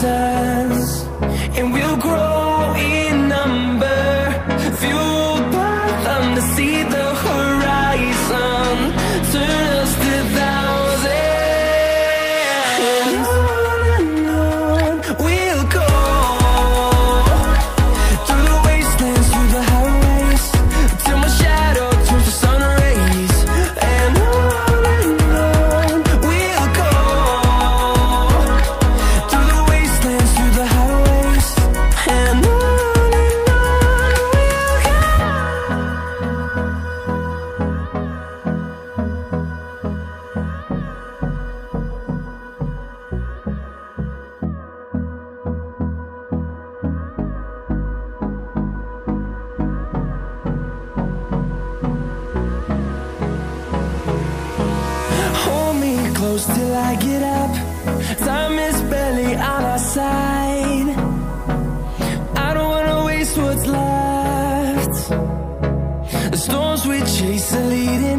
desire The storms we chase are leading